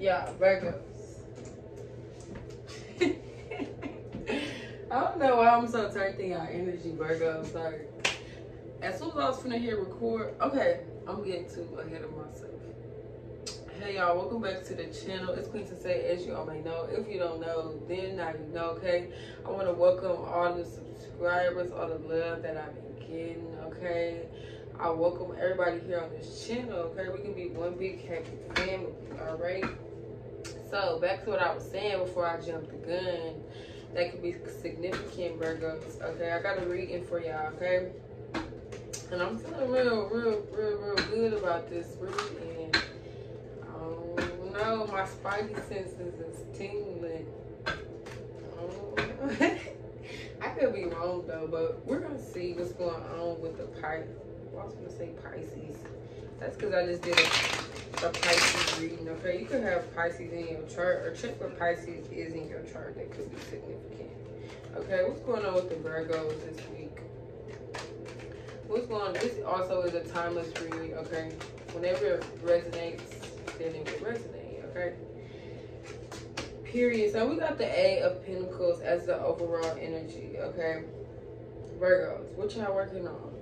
Yeah, Virgos. I don't know why I'm so turned in y'all energy, Virgos. Sorry. as soon as I was finna hit record, okay, I'm getting too ahead of myself. Hey y'all, welcome back to the channel. It's Queen Sensei, as you all may know. If you don't know, then now you know, okay? I want to welcome all the subscribers, all the love that I've been getting, okay? I welcome everybody here on this channel, okay? We can be one big happy family, alright? So, back to what I was saying before I jumped the gun. That could be significant, Virgos, okay? I got a reading for y'all, okay? And I'm feeling real, real, real, real good about this reading. Oh no, my spidey senses is tingling. Oh. I could be wrong though, but we're gonna see what's going on with the pipe. I was gonna say Pisces. That's because I just did a, a Pisces reading. Okay, you could have Pisces in your chart, or check what Pisces is in your chart. That could be significant. Okay, what's going on with the Virgos this week? What's going on? This also is a timeless read. Okay, whenever it resonates, then it will resonate. Okay. Period. So we got the Ace of Pentacles as the overall energy. Okay. Virgos, what y'all working on?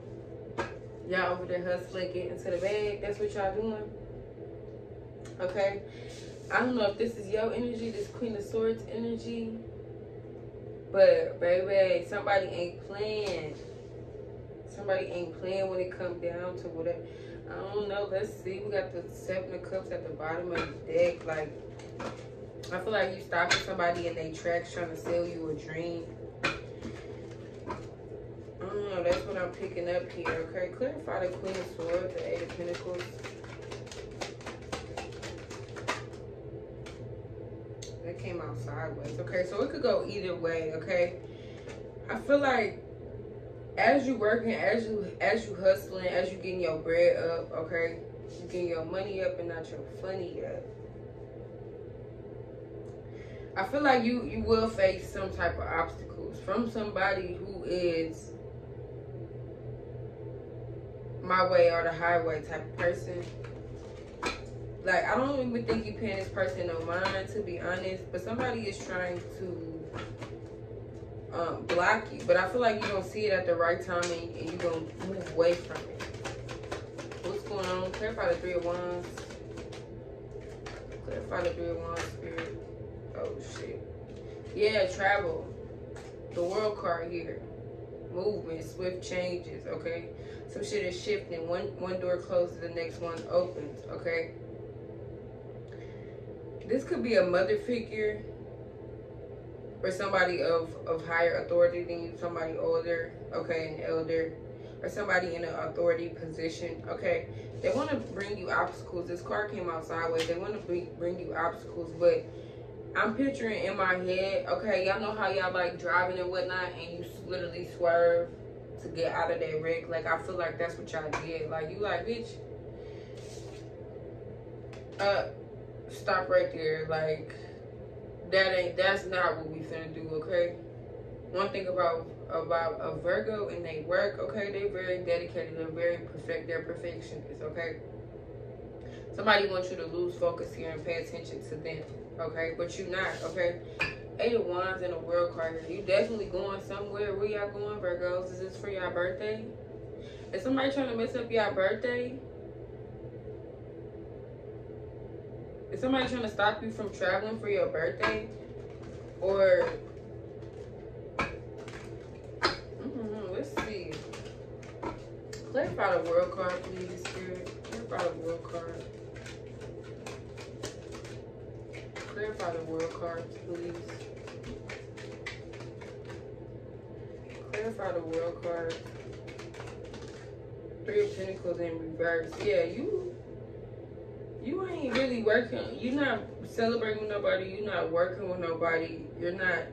Y'all over there hustling, getting to the bag. That's what y'all doing. Okay. I don't know if this is your energy, this Queen of Swords energy. But baby, somebody ain't playing. Somebody ain't playing when it come down to whatever. I don't know. Let's see. We got the Seven of Cups at the bottom of the deck. Like, I feel like you stopping somebody in their tracks trying to sell you a dream. I don't know. That's what I'm picking up here. Okay, clarify the Queen of Swords, the Eight of Pentacles. That came out sideways. Okay, so it could go either way. Okay, I feel like as you working, as you as you hustling, as you getting your bread up. Okay, you getting your money up and not your funny up. I feel like you you will face some type of obstacles from somebody who is my way or the highway type of person. Like I don't even think you paying this person no mind to be honest, but somebody is trying to um, block you. But I feel like you don't see it at the right time and, and you're gonna move away from it. What's going on? Clarify the three of wands. Clarify the three of wands, spirit. Oh shit. Yeah, travel. The world card here. Movement, swift changes, okay? Some shit is shifting. One one door closes, the next one opens, okay? This could be a mother figure or somebody of, of higher authority than you, somebody older, okay, an elder, or somebody in an authority position, okay? They want to bring you obstacles. This card came out sideways. They want to bring, bring you obstacles, but I'm picturing in my head, okay, y'all know how y'all like driving and whatnot, and you literally swerve to get out of that wreck. Like, I feel like that's what y'all did. Like, you like, bitch, uh, stop right there. Like, that ain't, that's not what we finna do, okay? One thing about about a Virgo and they work, okay, they very dedicated, they're very perfect, they're perfectionists, okay? Somebody wants you to lose focus here and pay attention to them, okay? But you're not, okay? Eight of Wands in a world card here. You definitely going somewhere. Where y'all going, Virgos? Is this for your birthday? Is somebody trying to mess up your birthday? Is somebody trying to stop you from traveling for your birthday? Or mm-hmm, let's see. Clarify the world card, please, Spirit. Clarify the world card. Clarify the world cards, please. Clarify the world card. Three of Pentacles in reverse. Yeah, you you ain't really working. You're not celebrating with nobody. You're not working with nobody. You're not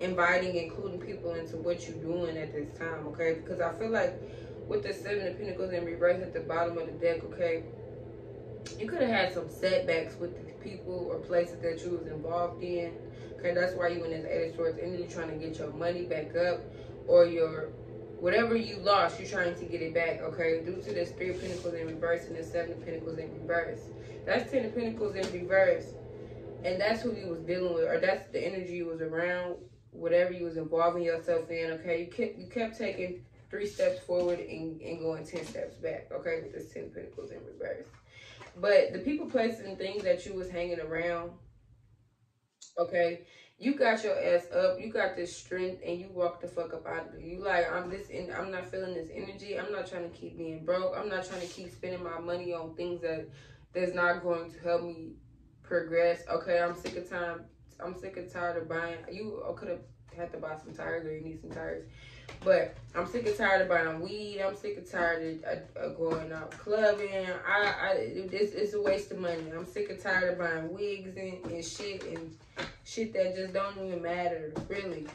inviting, including people into what you're doing at this time, okay? Because I feel like with the Seven of Pentacles in reverse at the bottom of the deck, okay, you could have had some setbacks with the people or places that you was involved in. Okay, that's why you in this Eight of Swords energy trying to get your money back up or your whatever you lost, you're trying to get it back, okay? Due to this Three of Pentacles in reverse and the Seven of Pentacles in reverse. That's Ten of Pentacles in reverse. And that's who you was dealing with, or that's the energy you was around, whatever you was involving yourself in, okay? You kept, you kept taking three steps forward and, and going 10 steps back, okay? With this Ten of Pentacles in reverse. But the people, places, and things that you was hanging around, okay? You got your ass up, you got this strength, and you walk the fuck up out of it. You like, I'm this, in, I'm not feeling this energy. I'm not trying to keep being broke. I'm not trying to keep spending my money on things that that's not going to help me progress. Okay, I'm sick of time. I'm sick and tired of buying. You could have had to buy some tires, or you need some tires. But I'm sick and tired of buying weed. I'm sick and tired of, of going out clubbing. I, I, it's, it's a waste of money. I'm sick and tired of buying wigs and, and shit and shit that just don't even matter, really.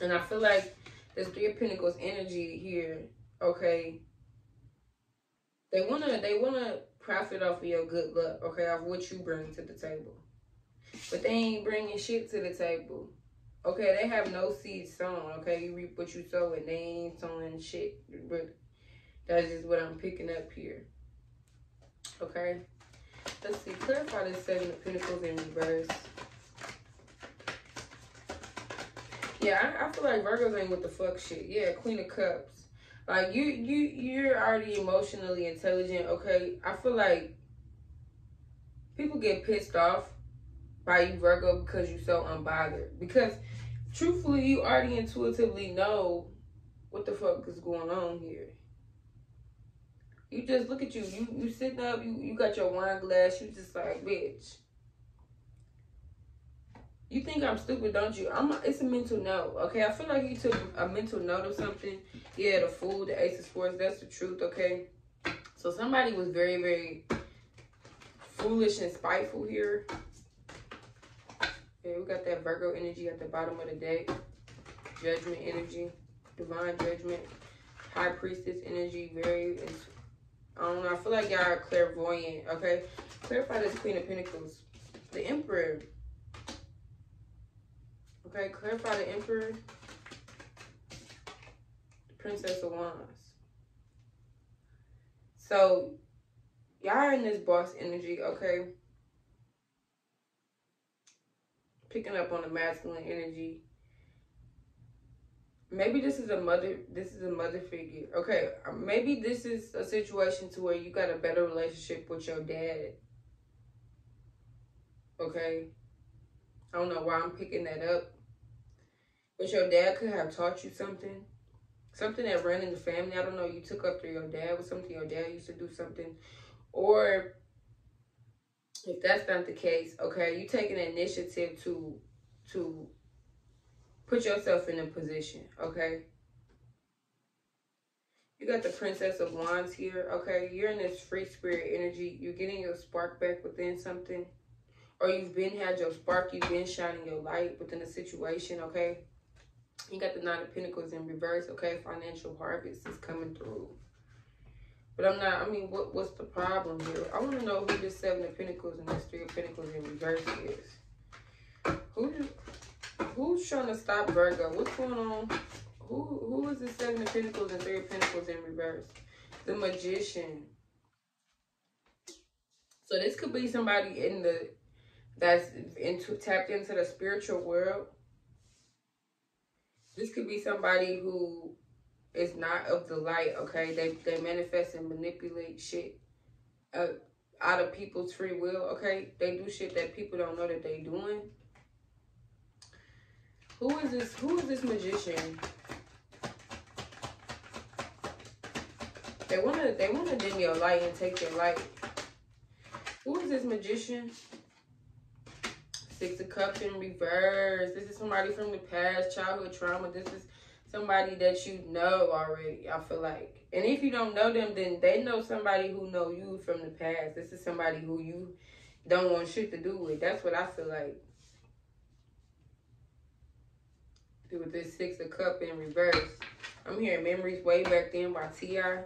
And I feel like this Three of Pentacles energy here, okay, they wanna they wanna profit off of your good luck, okay, off what you bring to the table. But they ain't bringing shit to the table. Okay, they have no seeds sown. Okay, you reap what you sow, and they ain't sowing shit. But that's just what I'm picking up here. Okay, let's see. Clarify this Seven of Pentacles in reverse. Yeah, I, I feel like Virgos ain't with the fuck shit. Yeah, Queen of Cups. Like you, you, you're already emotionally intelligent. Okay, I feel like people get pissed off by you Virgo because you're so unbothered. Because truthfully, you already intuitively know what the fuck is going on here. You just look at you. You you sitting up. You you got your wine glass. You just like bitch. You think I'm stupid, don't you? I'm. A, it's a mental note. Okay, I feel like you took a mental note of something. Yeah, the fool, the ace of swords. That's the truth. Okay. So somebody was very very foolish and spiteful here. Okay, we got that Virgo energy at the bottom of the deck. Judgment energy. Divine judgment. High priestess energy. Very, I don't know. I feel like y'all are clairvoyant. Okay. Clarify this Queen of Pentacles. The Emperor. Okay. Clarify the Emperor. The Princess of Wands. So, y'all are in this boss energy. Okay picking up on the masculine energy. Maybe this is a mother. This is a mother figure. Okay, um, maybe this is a situation to where you got a better relationship with your dad. Okay, I don't know why I'm picking that up, but your dad could have taught you something, something that ran in the family. I don't know. You took up through your dad with something your dad used to do something, or if that's not the case, okay, you take an initiative to to put yourself in a position, okay? You got the Princess of Wands here, okay? You're in this free spirit energy. You're getting your spark back within something. Or you've been had your spark, you've been shining your light within a situation, okay? You got the Nine of Pentacles in reverse, okay? Financial harvest is coming through. But I'm not, I mean, what what's the problem here? I want to know who this Seven of Pentacles and this Three of Pentacles in reverse is. Who, who's trying to stop Virgo? What's going on? Who Who is the Seven of Pentacles and Three of Pentacles in reverse? The Magician. So this could be somebody in the, that's into tapped into the spiritual world. This could be somebody who is not of the light, okay? They they manifest and manipulate shit uh, out of people's free will, okay? They do shit that people don't know that they doing. Who is this? Who is this magician? They wanna they wanna dim your light and take your light. Who is this magician? Six of Cups in reverse. This is somebody from the past, childhood trauma. This is somebody that you know already, I feel like. And if you don't know them, then they know somebody who know you from the past. This is somebody who you don't want shit to do with. That's what I feel like. With this Six of Cup in reverse. I'm hearing memories way back then by T.I.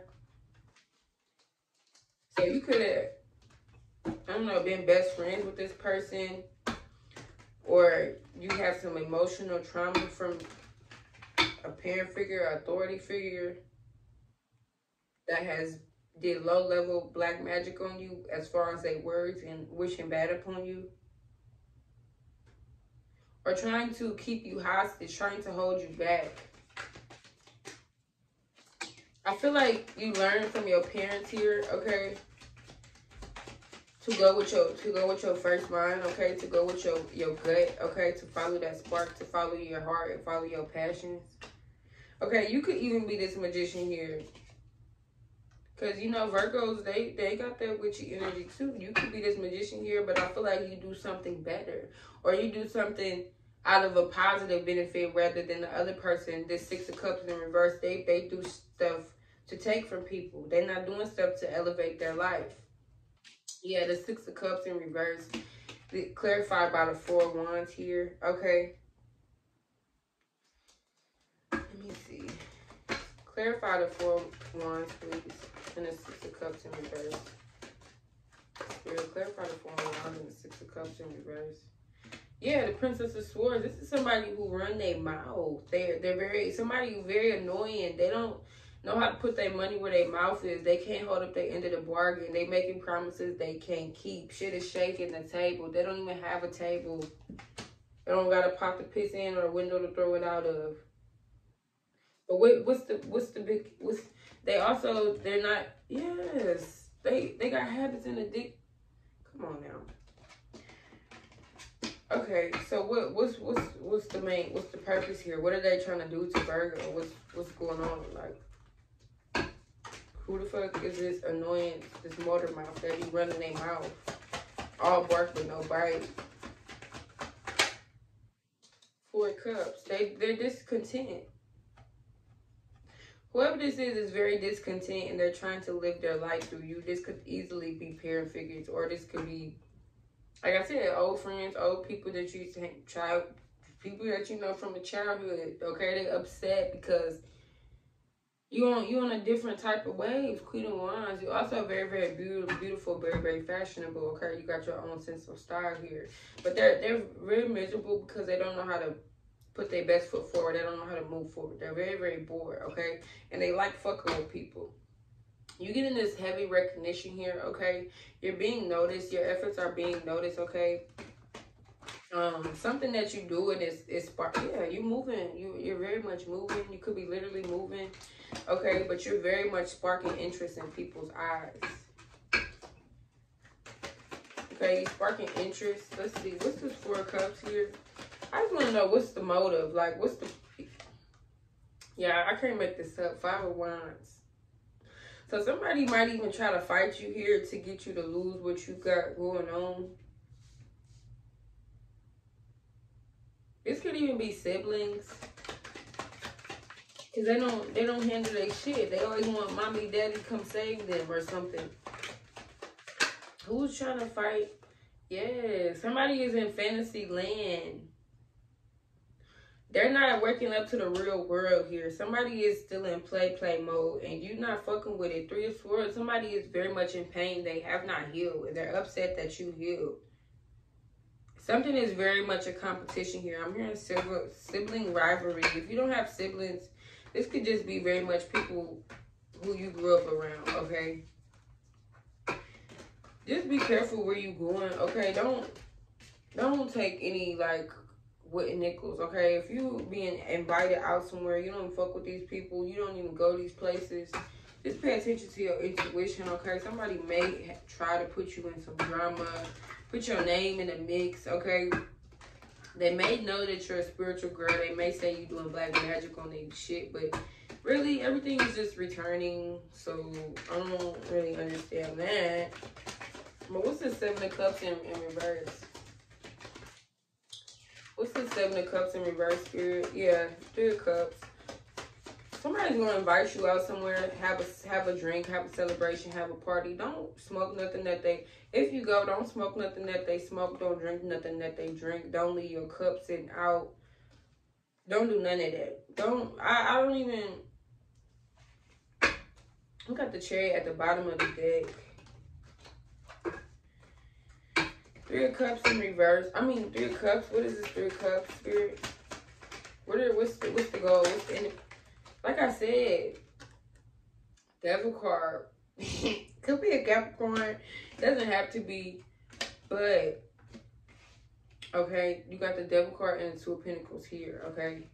So you could have, I don't know, been best friends with this person. Or you have some emotional trauma from a parent figure, authority figure that has did low level black magic on you as far as their words and wishing bad upon you. Or trying to keep you hostage, trying to hold you back. I feel like you learn from your parents here, okay? To go with your to go with your first mind, okay, to go with your, your gut, okay, to follow that spark, to follow your heart and follow your passions. Okay, you could even be this magician here Cause you know Virgos, they they got that witchy energy too. You could be this magician here, but I feel like you do something better, or you do something out of a positive benefit rather than the other person. This Six of Cups in reverse, they they do stuff to take from people. They're not doing stuff to elevate their life. Yeah, the Six of Cups in reverse, clarified by the Four of Wands here. Okay. Let me see. Clarify the Four Wands, please and the Six of Cups in reverse. Spirit, clarify the Four Wands and the Six of Cups in reverse. Yeah, the Princess of Swords. This is somebody who run their mouth. They're they're very somebody very annoying. They don't know how to put their money where their mouth is. They can't hold up their end of the bargain. They making promises they can't keep. Shit is shaking the table. They don't even have a table. They don't got a pot to piss in or a window to throw it out of. But what, what's the what's the big what's they also they're not yes. They they got habits in the dick. Come on now. Okay, so what what's what's what's the main what's the purpose here? What are they trying to do to Virgo? What's what's going on? Like who the fuck is this annoyance, this motor mouth that be running their mouth? All bark with no bite. Four cups. They they're discontent whoever this is is very discontent and they're trying to live their life through you. This could easily be parent figures or this could be, like I said, old friends, old people that you used to child, people that you know from the childhood. Okay, they upset because you on you on a different type of wave, Queen of Wands. You're also very, very beautiful, beautiful, very, very fashionable. Okay, you got your own sense of style here, but they're they're very miserable because they don't know how to put their best foot forward. They don't know how to move forward. They're very, very bored, okay? And they like fucking with people. You getting this heavy recognition here, okay? You're being noticed. Your efforts are being noticed, okay? Um, something that you doing is is spark. Yeah, you're moving. You you're very much moving. You could be literally moving, okay? But you're very much sparking interest in people's eyes. Okay, you sparking interest. Let's see. What's this four cups here? I just want to know what's the motive. Like, what's the... Yeah, I can't make this up. Five of Wands. So somebody might even try to fight you here to get you to lose what you got going on. This could even be siblings. Cause they don't they don't handle their shit. They always want mommy, daddy come save them or something. Who's trying to fight? Yeah, somebody is in fantasy land they're not working up to the real world here. Somebody is still in play play mode and you're not fucking with it. Three or four, somebody is very much in pain. They have not healed and they're upset that you healed. Something is very much a competition here. I'm hearing sibling rivalry. If you don't have siblings, this could just be very much people who you grew up around, okay? Just be careful where you going, okay? Don't don't take any like with nickels, okay? If you being invited out somewhere, you don't fuck with these people, you don't even go these places, just pay attention to your intuition, okay? Somebody may try to put you in some drama, put your name in the mix, okay? They may know that you're a spiritual girl. They may say you're doing black magic on their shit, but really everything is just returning. So I don't really understand that. But what's the Seven of Cups in, in reverse? What's the Seven of Cups in reverse, Spirit? Yeah, Three of Cups. Somebody's gonna invite you out somewhere, have a have a drink, have a celebration, have a party. Don't smoke nothing that they. If you go, don't smoke nothing that they smoke. Don't drink nothing that they drink. Don't leave your cup sitting out. Don't do none of that. Don't. I. I don't even. Look at the cherry at the bottom of the deck. Three of Cups in reverse. I mean, Three of Cups. What is this Three of Cups, Spirit? What are what's the, what's the goal? What's the, like I said, devil card could be a Capricorn. Doesn't have to be, but okay, you got the devil card and two of pentacles here. Okay,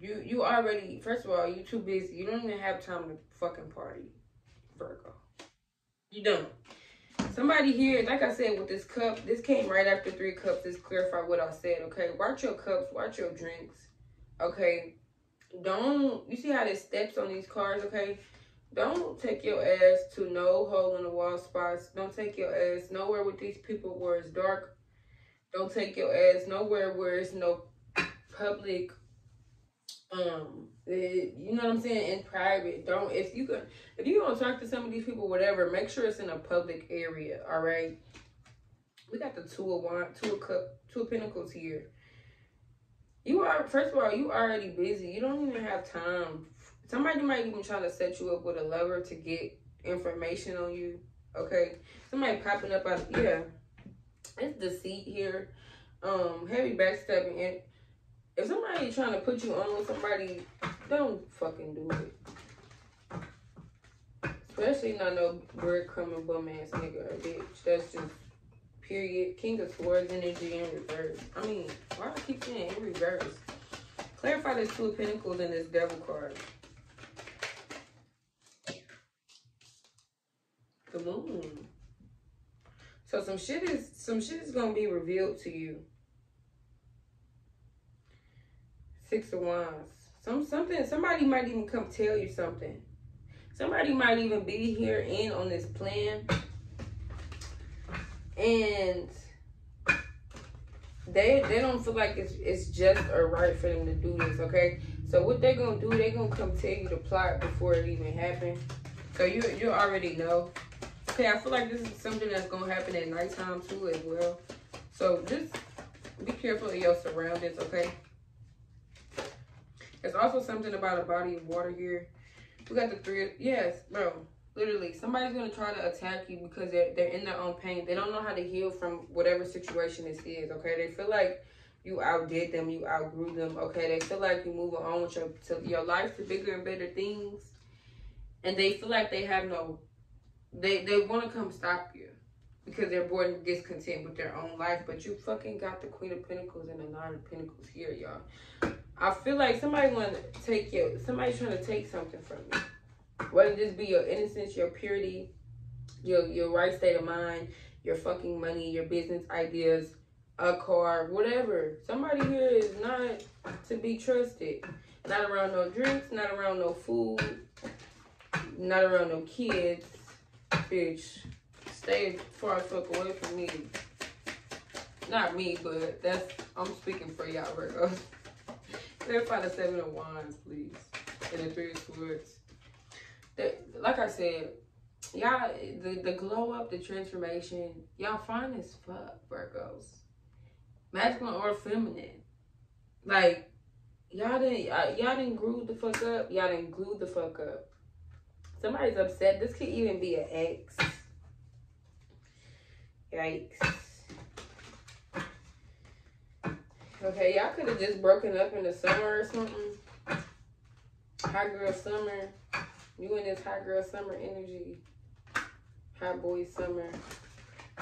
you you already first of all you too busy. You don't even have time to fucking party, Virgo. You don't. Somebody here, like I said, with this cup, this came right after three cups. This clarify what I said. Okay, watch your cups, watch your drinks. Okay, don't you see how there's steps on these cards? Okay, don't take your ass to no hole in the wall spots. Don't take your ass nowhere with these people where it's dark. Don't take your ass nowhere where it's no public um it, you know what i'm saying in private don't if you could if you gonna talk to some of these people whatever make sure it's in a public area all right? We got the two of one two of cup two of pentacles here. You are first of all you already busy. You don't even have time. Somebody might even try to set you up with a lover to get information on you okay? Somebody popping up out yeah. It's deceit here. Um heavy backstabbing if somebody trying to put you on with somebody, don't fucking do it. Especially not no breadcrumbing bum ass nigga or bitch. That's just period. King of Swords energy in reverse. I mean, why do I keep saying in reverse? Clarify this two of pentacles in this devil card. The moon. So some shit is some shit is gonna be revealed to you. Six of Wands. Some something somebody might even come tell you something. Somebody might even be here in on this plan. And they they don't feel like it's it's just or right for them to do this, okay? So what they're gonna do, they're gonna come tell you the plot before it even happened. So you you already know. Okay, I feel like this is something that's gonna happen at nighttime too as well. So just be careful of your surroundings, okay? There's also something about a body of water here. We got the three. Yes, bro. Literally, somebody's gonna try to attack you because they're they're in their own pain. They don't know how to heal from whatever situation this is. Okay, they feel like you outdid them, you outgrew them. Okay, they feel like you moving on with your to your life to bigger and better things, and they feel like they have no. They they want to come stop you because they're bored and discontent with their own life. But you fucking got the Queen of Pentacles and the Nine of Pentacles here, y'all. I feel like somebody want to take your, somebody's trying to take something from you. Whether this be your innocence, your purity, your your right state of mind, your fucking money, your business ideas, a car, whatever. Somebody here is not to be trusted. Not around no drinks, not around no food, not around no kids. Bitch, stay far fuck away from me. Not me, but that's, I'm speaking for y'all, Virgos. Clarify the seven of wands, please. And the three of swords. Like I said, y'all, the, the glow up, the transformation, y'all fine as fuck, Virgos. Masculine or feminine. Like, y'all didn't, uh, y'all didn't glue the fuck up. Y'all didn't glue the fuck up. Somebody's upset. This could even be an ex. Yikes. Okay, y'all could have just broken up in the summer or something. Hot girl summer. You in this hot girl summer energy. Hot boy summer.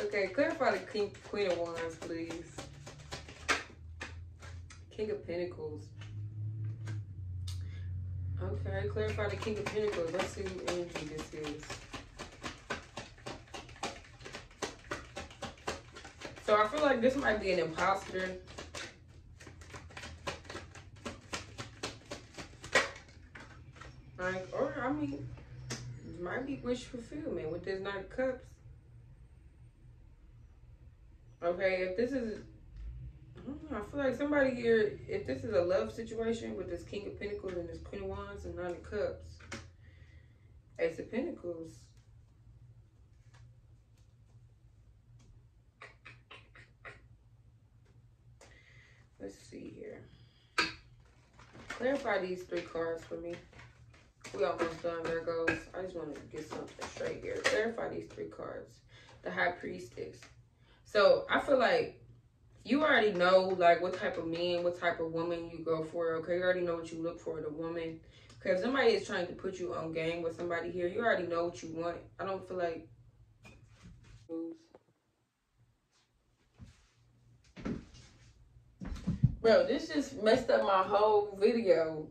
okay, clarify the King, Queen of Wands, please. King of Pentacles. Okay, clarify the King of Pentacles. Let's see who energy this is. So I feel like this might be an imposter. Like, or I mean, might be wish fulfillment with this Knight of Cups. Okay, if this is, I, know, I feel like somebody here, if this is a love situation with this King of Pentacles and this Queen of Wands and Nine of Cups, Ace of Pentacles, Let's see here. Clarify these three cards for me. We almost done. Goes. I just want to get something straight here. Clarify these three cards. The High Priestess. So I feel like you already know like what type of man, what type of woman you go for. Okay, you already know what you look for in a woman. Okay, if somebody is trying to put you on game with somebody here, you already know what you want. I don't feel like. Bro, this just messed up my whole video.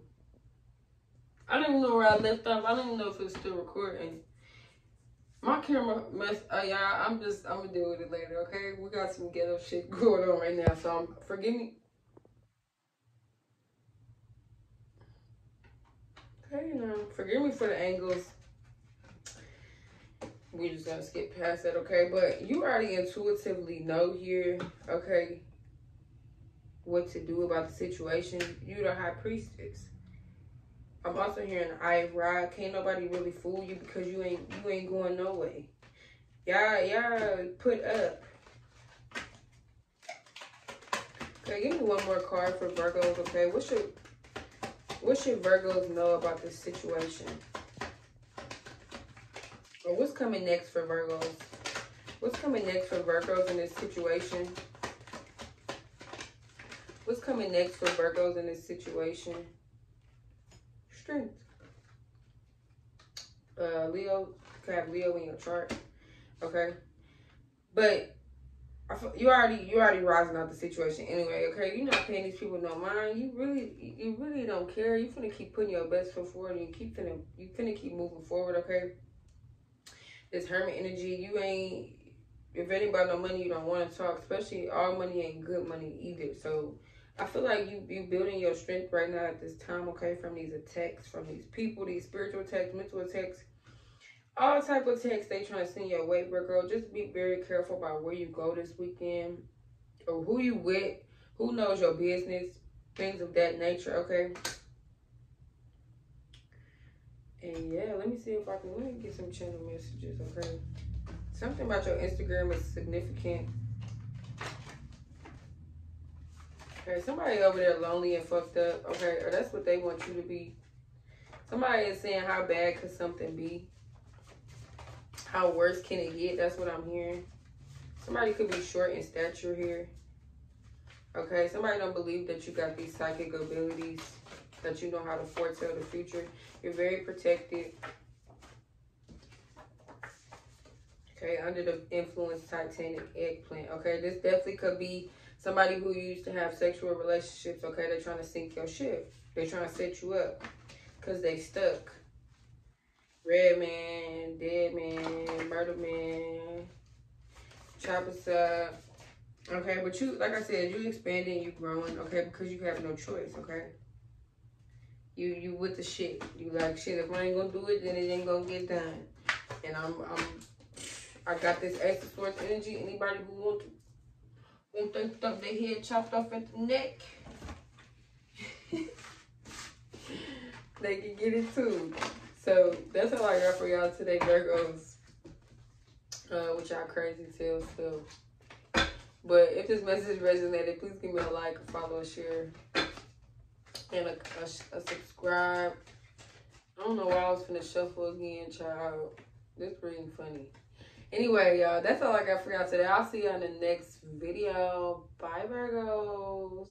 I don't even know where I left off. I don't even know if it's still recording. My camera messed. Uh, yeah, I'm just. I'm gonna deal with it later. Okay, we got some ghetto shit going on right now, so I'm, forgive me. Okay, you know, forgive me for the angles. We just gonna skip past that, okay? But you already intuitively know here, okay, what to do about the situation. You the high priestess. I'm also hearing I ride. Can't nobody really fool you because you ain't you ain't going no way. Y'all y'all put up. Okay, give me one more card for Virgos. Okay, what should what should Virgos know about this situation? Or what's coming next for Virgos? What's coming next for Virgos in this situation? What's coming next for Virgos in this situation? strength. Uh, Leo, you have Leo in your chart, okay? But you already you already rising out the situation anyway, okay? You're not paying these people no mind. You really you really don't care. You finna keep putting your best foot forward. And you keep finna you finna keep moving forward, okay? This hermit energy, you ain't. If anybody no money, you don't want to talk. Especially all money ain't good money either. So I feel like you you building your strength right now at this time, okay, from these attacks, from these people, these spiritual attacks, mental attacks, all type of attacks they trying to send your way, but girl. Just be very careful about where you go this weekend or who you with, who knows your business, things of that nature, okay? And yeah, let me see if I can let me get some channel messages, okay? Something about your Instagram is significant. Okay, somebody over there lonely and fucked up. Okay, or that's what they want you to be. Somebody is saying how bad could something be? How worse can it get? That's what I'm hearing. Somebody could be short in stature here. Okay, somebody don't believe that you got these psychic abilities, that you know how to foretell the future. You're very protected. Okay, under the influence Titanic eggplant. Okay, this definitely could be Somebody who used to have sexual relationships, okay, they're trying to sink your ship. They're trying to set you up because they stuck. Red man, dead man, murder man, chopper up. Okay, but you, like I said, you expanding, you growing, okay, because you have no choice, okay? You you with the shit. You like shit. If I ain't gonna do it, then it ain't gonna get done. And I'm I'm I got this extra source energy. Anybody who want to They stuff their head chopped off at the neck. they can get it too. So that's all I got for y'all today, Virgos. Uh, with y'all crazy tales. So, but if this message resonated, please give me a like, a follow, a share, and a, a, a subscribe. I don't know why I was finna shuffle again, child. This pretty funny. Anyway, y'all, that's all I got for y'all today. I'll see you on the next video. Bye, Virgos.